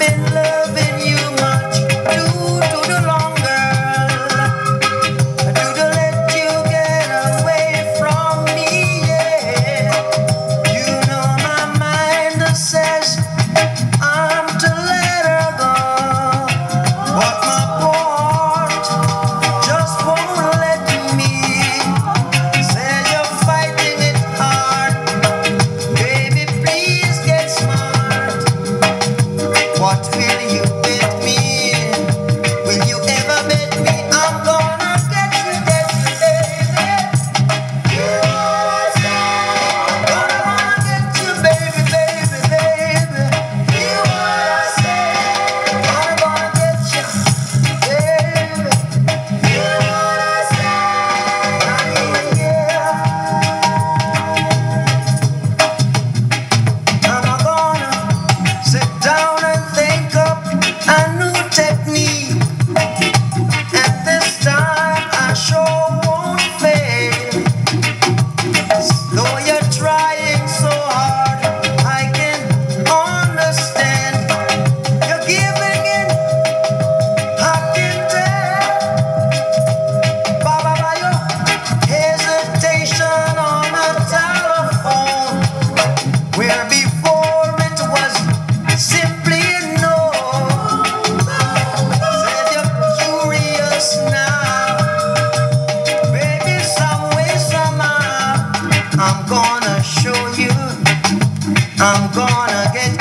In love. show you. I'm gonna get